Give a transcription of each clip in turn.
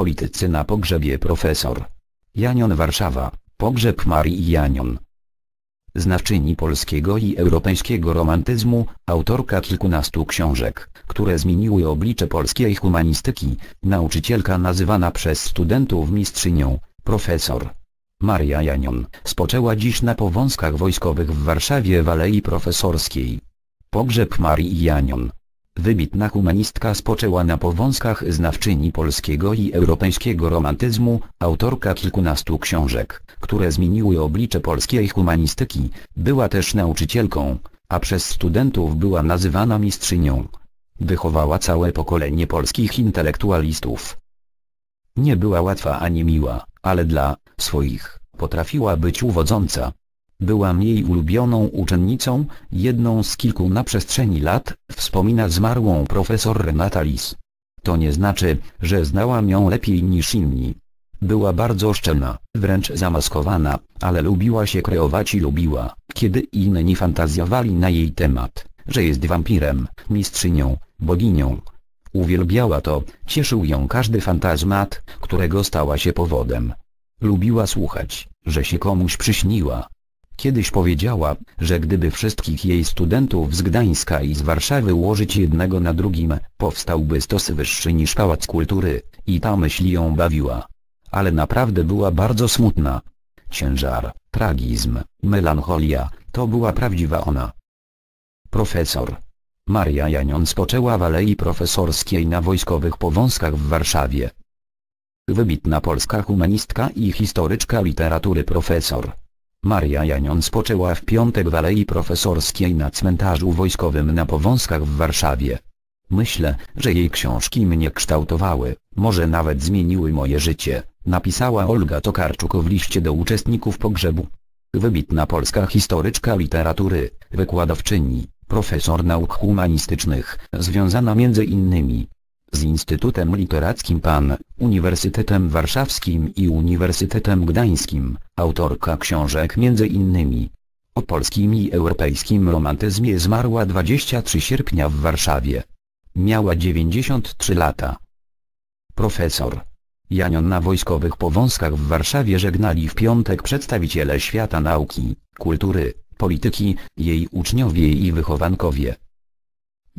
Politycy na pogrzebie profesor. Janion Warszawa, pogrzeb Marii Janion. Znawczyni polskiego i europejskiego romantyzmu, autorka kilkunastu książek, które zmieniły oblicze polskiej humanistyki, nauczycielka nazywana przez studentów mistrzynią, profesor. Maria Janion, spoczęła dziś na powązkach wojskowych w Warszawie w Alei Profesorskiej. Pogrzeb Marii Janion. Wybitna humanistka spoczęła na powązkach znawczyni polskiego i europejskiego romantyzmu, autorka kilkunastu książek, które zmieniły oblicze polskiej humanistyki, była też nauczycielką, a przez studentów była nazywana mistrzynią. Wychowała całe pokolenie polskich intelektualistów. Nie była łatwa ani miła, ale dla swoich potrafiła być uwodząca. Byłam jej ulubioną uczennicą, jedną z kilku na przestrzeni lat, wspomina zmarłą profesor Renata Lis. To nie znaczy, że znałam ją lepiej niż inni. Była bardzo szczelna, wręcz zamaskowana, ale lubiła się kreować i lubiła, kiedy inni fantazjowali na jej temat, że jest wampirem, mistrzynią, boginią. Uwielbiała to, cieszył ją każdy fantazmat, którego stała się powodem. Lubiła słuchać, że się komuś przyśniła, Kiedyś powiedziała, że gdyby wszystkich jej studentów z Gdańska i z Warszawy ułożyć jednego na drugim, powstałby stos wyższy niż Pałac Kultury, i ta myśl ją bawiła. Ale naprawdę była bardzo smutna. Ciężar, tragizm, melancholia, to była prawdziwa ona. Profesor. Maria Janion spoczęła w Alei Profesorskiej na wojskowych powązkach w Warszawie. Wybitna polska humanistka i historyczka literatury profesor. Maria Janion spoczęła w piątek w Alei Profesorskiej na cmentarzu wojskowym na Powązkach w Warszawie. Myślę, że jej książki mnie kształtowały, może nawet zmieniły moje życie, napisała Olga Tokarczuk w liście do uczestników pogrzebu. Wybitna polska historyczka literatury, wykładowczyni, profesor nauk humanistycznych, związana między innymi z Instytutem Literackim PAN, Uniwersytetem Warszawskim i Uniwersytetem Gdańskim, autorka książek m.in. o polskim i europejskim romantyzmie zmarła 23 sierpnia w Warszawie. Miała 93 lata. Profesor Janion na wojskowych powązkach w Warszawie żegnali w piątek przedstawiciele świata nauki, kultury, polityki, jej uczniowie i wychowankowie.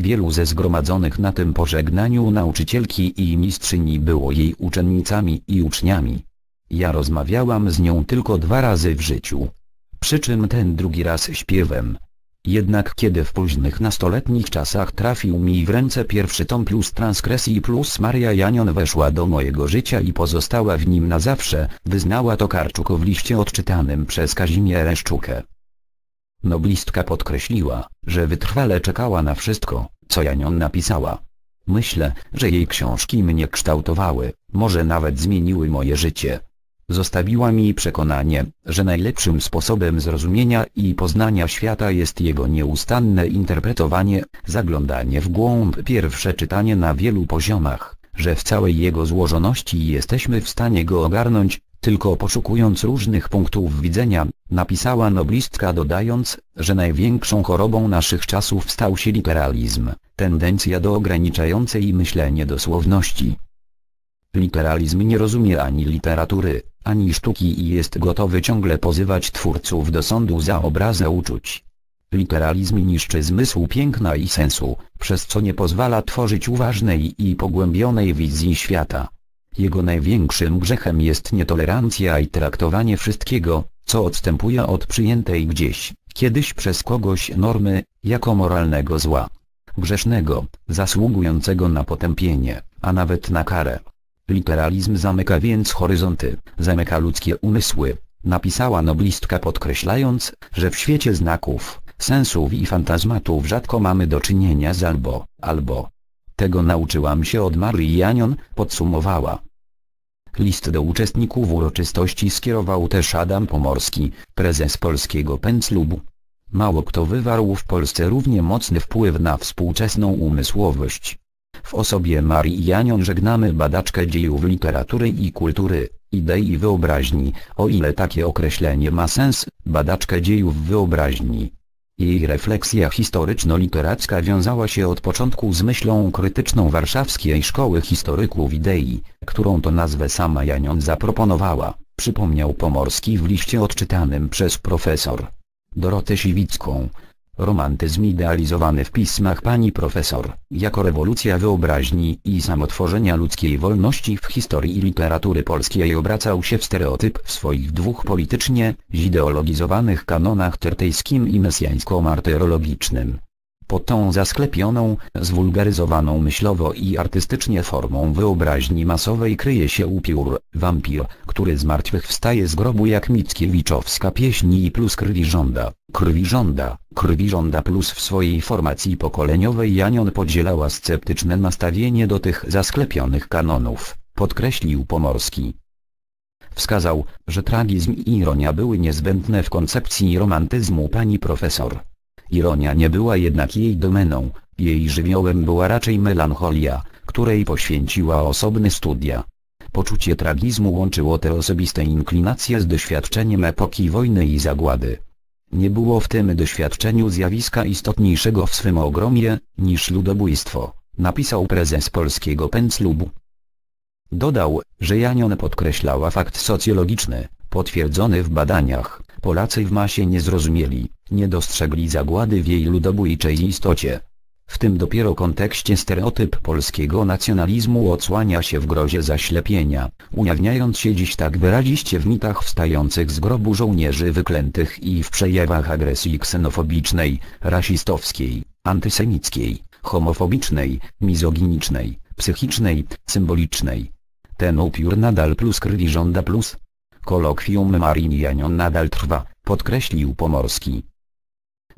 Wielu ze zgromadzonych na tym pożegnaniu nauczycielki i mistrzyni było jej uczennicami i uczniami. Ja rozmawiałam z nią tylko dwa razy w życiu. Przy czym ten drugi raz śpiewem. Jednak kiedy w późnych nastoletnich czasach trafił mi w ręce pierwszy tom plus transkresji plus Maria Janion weszła do mojego życia i pozostała w nim na zawsze, wyznała to Karczuk w liście odczytanym przez Kazimierę Szczukę. Noblistka podkreśliła, że wytrwale czekała na wszystko, co Janion napisała. Myślę, że jej książki mnie kształtowały, może nawet zmieniły moje życie. Zostawiła mi przekonanie, że najlepszym sposobem zrozumienia i poznania świata jest jego nieustanne interpretowanie, zaglądanie w głąb pierwsze czytanie na wielu poziomach, że w całej jego złożoności jesteśmy w stanie go ogarnąć, tylko poszukując różnych punktów widzenia, napisała noblistka dodając, że największą chorobą naszych czasów stał się literalizm, tendencja do ograniczającej myślenie dosłowności. Literalizm nie rozumie ani literatury, ani sztuki i jest gotowy ciągle pozywać twórców do sądu za obrazę uczuć. Literalizm niszczy zmysł piękna i sensu, przez co nie pozwala tworzyć uważnej i pogłębionej wizji świata. Jego największym grzechem jest nietolerancja i traktowanie wszystkiego, co odstępuje od przyjętej gdzieś, kiedyś przez kogoś normy, jako moralnego zła. Grzesznego, zasługującego na potępienie, a nawet na karę. Literalizm zamyka więc horyzonty, zamyka ludzkie umysły, napisała noblistka podkreślając, że w świecie znaków, sensów i fantazmatów rzadko mamy do czynienia z albo, albo, tego nauczyłam się od Marii Janion, podsumowała. List do uczestników uroczystości skierował też Adam Pomorski, prezes polskiego pęclubu. Mało kto wywarł w Polsce równie mocny wpływ na współczesną umysłowość. W osobie Marii Janion żegnamy badaczkę dziejów literatury i kultury, idei i wyobraźni, o ile takie określenie ma sens, badaczkę dziejów wyobraźni. Jej refleksja historyczno-literacka wiązała się od początku z myślą krytyczną Warszawskiej Szkoły Historyków Idei, którą to nazwę sama Janion zaproponowała, przypomniał Pomorski w liście odczytanym przez profesor Dorotę Siwicką. Romantyzm idealizowany w pismach pani profesor, jako rewolucja wyobraźni i samotworzenia ludzkiej wolności w historii literatury polskiej obracał się w stereotyp w swoich dwóch politycznie zideologizowanych kanonach tertejskim i mesjańsko-martyrologicznym. Pod tą zasklepioną, zwulgaryzowaną myślowo i artystycznie formą wyobraźni masowej kryje się upiór, wampir, który z martwych wstaje z grobu jak Mickiewiczowska pieśni i plus krwi żąda, krwi żąda, krwi żąda plus w swojej formacji pokoleniowej Janion podzielała sceptyczne nastawienie do tych zasklepionych kanonów, podkreślił Pomorski. Wskazał, że tragizm i ironia były niezbędne w koncepcji romantyzmu pani profesor. Ironia nie była jednak jej domeną, jej żywiołem była raczej melancholia, której poświęciła osobne studia. Poczucie tragizmu łączyło te osobiste inklinacje z doświadczeniem epoki wojny i zagłady. Nie było w tym doświadczeniu zjawiska istotniejszego w swym ogromie, niż ludobójstwo, napisał prezes polskiego pęclubu. Dodał, że Janion podkreślała fakt socjologiczny, potwierdzony w badaniach, Polacy w masie nie zrozumieli, nie dostrzegli zagłady w jej ludobójczej istocie. W tym dopiero kontekście stereotyp polskiego nacjonalizmu odsłania się w grozie zaślepienia, ujawniając się dziś tak wyraziście w mitach wstających z grobu żołnierzy wyklętych i w przejawach agresji ksenofobicznej, rasistowskiej, antysemickiej, homofobicznej, mizoginicznej, psychicznej, symbolicznej. Ten upiór nadal plus krwi żąda plus. Kolokwium Marini Janion nadal trwa, podkreślił Pomorski.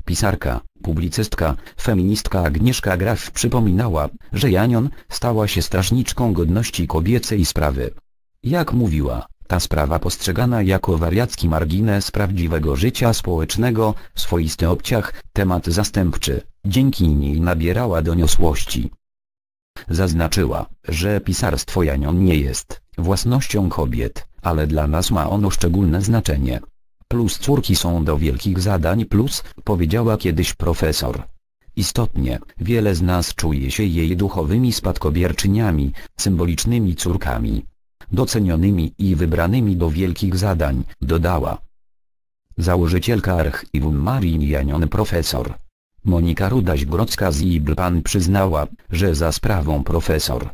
Pisarka, publicystka, feministka Agnieszka Graf przypominała, że Janion stała się strażniczką godności kobiecej sprawy. Jak mówiła, ta sprawa postrzegana jako wariacki margines prawdziwego życia społecznego, swoisty obciach, temat zastępczy, dzięki niej nabierała doniosłości. Zaznaczyła, że pisarstwo Janion nie jest własnością kobiet, ale dla nas ma ono szczególne znaczenie. Plus córki są do wielkich zadań plus, powiedziała kiedyś profesor. Istotnie, wiele z nas czuje się jej duchowymi spadkobierczyniami, symbolicznymi córkami. Docenionymi i wybranymi do wielkich zadań, dodała. Założycielka archiwum Marii Janion profesor. Monika Rudaś-Grodzka z Iblpan przyznała, że za sprawą profesor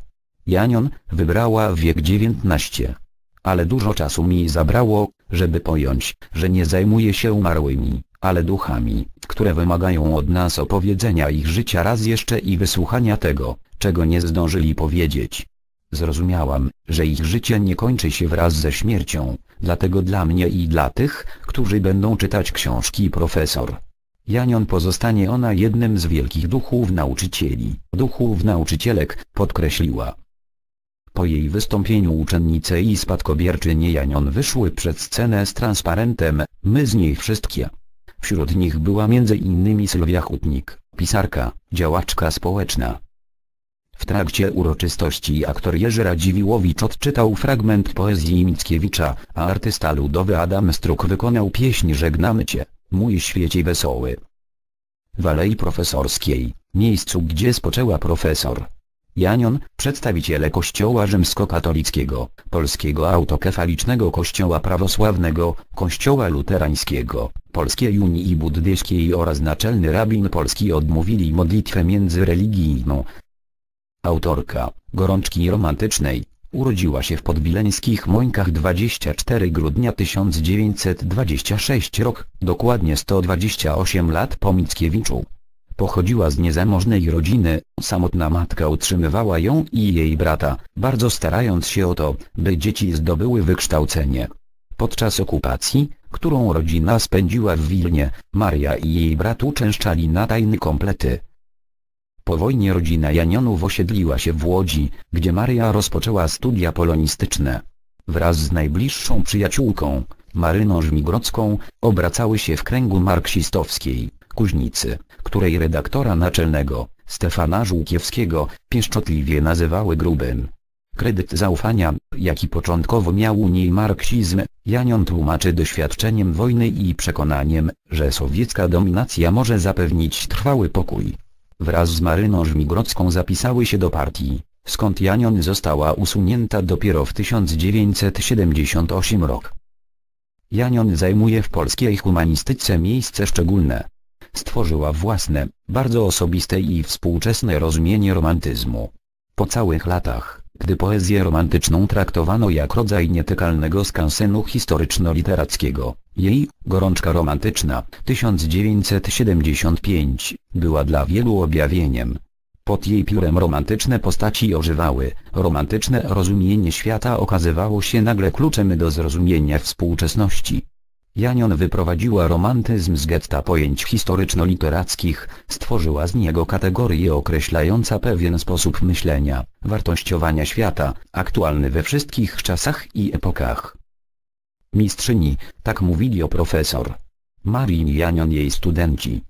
Janion wybrała wiek 19. Ale dużo czasu mi zabrało, żeby pojąć, że nie zajmuje się umarłymi, ale duchami, które wymagają od nas opowiedzenia ich życia raz jeszcze i wysłuchania tego, czego nie zdążyli powiedzieć. Zrozumiałam, że ich życie nie kończy się wraz ze śmiercią, dlatego dla mnie i dla tych, którzy będą czytać książki profesor. Janion pozostanie ona jednym z wielkich duchów nauczycieli, duchów nauczycielek, podkreśliła. Po jej wystąpieniu uczennice i spadkobierczynie Janion wyszły przed scenę z transparentem, my z niej wszystkie. Wśród nich była innymi Sylwia Hutnik, pisarka, działaczka społeczna. W trakcie uroczystości aktor Jerzy Radziwiłowicz odczytał fragment poezji Mickiewicza, a artysta ludowy Adam Struk wykonał pieśń Żegnamy Cię, mój świecie wesoły. W Alei Profesorskiej, miejscu gdzie spoczęła profesor Janion, przedstawiciele Kościoła rzymskokatolickiego, Polskiego Autokefalicznego Kościoła Prawosławnego, Kościoła Luterańskiego, Polskiej Unii Buddyjskiej oraz naczelny rabin polski odmówili modlitwę międzyreligijną. Autorka, gorączki romantycznej, urodziła się w podwileńskich Mońkach 24 grudnia 1926 rok, dokładnie 128 lat po Mickiewiczu. Pochodziła z niezamożnej rodziny, samotna matka utrzymywała ją i jej brata, bardzo starając się o to, by dzieci zdobyły wykształcenie. Podczas okupacji, którą rodzina spędziła w Wilnie, Maria i jej brat uczęszczali na tajne komplety. Po wojnie rodzina Janionów osiedliła się w Łodzi, gdzie Maria rozpoczęła studia polonistyczne. Wraz z najbliższą przyjaciółką, Maryną Żmigrodzką, obracały się w kręgu marksistowskiej, Kuźnicy której redaktora naczelnego, Stefana Żółkiewskiego, pieszczotliwie nazywały grubym. Kredyt zaufania, jaki początkowo miał u niej marksizm, Janion tłumaczy doświadczeniem wojny i przekonaniem, że sowiecka dominacja może zapewnić trwały pokój. Wraz z Maryną Żmigrodzką zapisały się do partii, skąd Janion została usunięta dopiero w 1978 rok. Janion zajmuje w polskiej humanistyce miejsce szczególne. Stworzyła własne, bardzo osobiste i współczesne rozumienie romantyzmu. Po całych latach, gdy poezję romantyczną traktowano jak rodzaj nietykalnego skansenu historyczno-literackiego, jej Gorączka romantyczna 1975 była dla wielu objawieniem. Pod jej piórem romantyczne postaci ożywały, romantyczne rozumienie świata okazywało się nagle kluczem do zrozumienia współczesności. Janion wyprowadziła romantyzm z getta pojęć historyczno-literackich, stworzyła z niego kategorię określająca pewien sposób myślenia, wartościowania świata, aktualny we wszystkich czasach i epokach. Mistrzyni, tak mówili o profesor. Marin Janion jej studenci.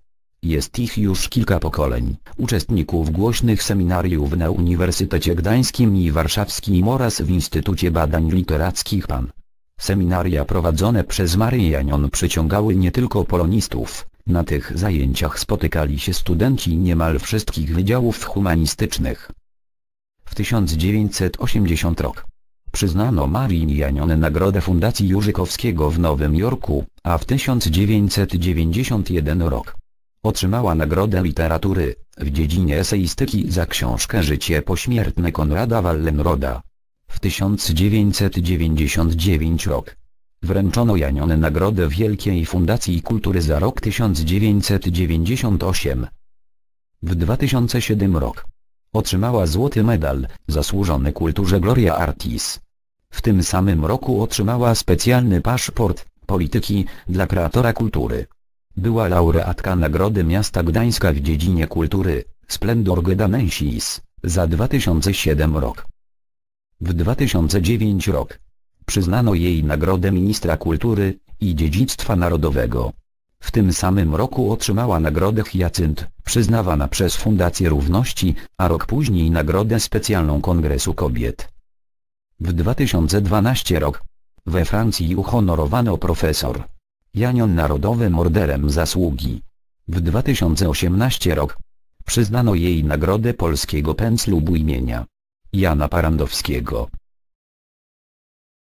Jest ich już kilka pokoleń, uczestników głośnych seminariów na Uniwersytecie Gdańskim i Warszawskim oraz w Instytucie Badań Literackich PAN. Seminaria prowadzone przez Maryjanion przyciągały nie tylko polonistów, na tych zajęciach spotykali się studenci niemal wszystkich wydziałów humanistycznych. W 1980 rok przyznano Marii Janion nagrodę Fundacji Jurzykowskiego w Nowym Jorku, a w 1991 rok otrzymała Nagrodę Literatury w dziedzinie eseistyki za książkę Życie pośmiertne Konrada Wallenroda. W 1999 rok wręczono Janionę Nagrodę Wielkiej Fundacji Kultury za rok 1998. W 2007 rok otrzymała złoty medal zasłużony kulturze Gloria Artis. W tym samym roku otrzymała specjalny paszport polityki dla kreatora kultury. Była laureatka Nagrody Miasta Gdańska w dziedzinie kultury, Splendor Gdańsis, za 2007 rok. W 2009 rok przyznano jej Nagrodę Ministra Kultury i Dziedzictwa Narodowego. W tym samym roku otrzymała Nagrodę Hyacynt, przyznawana przez Fundację Równości, a rok później Nagrodę Specjalną Kongresu Kobiet. W 2012 rok we Francji uhonorowano profesor Janion Narodowym Orderem Zasługi. W 2018 rok przyznano jej Nagrodę Polskiego Pędzlubu imienia Jana Parandowskiego.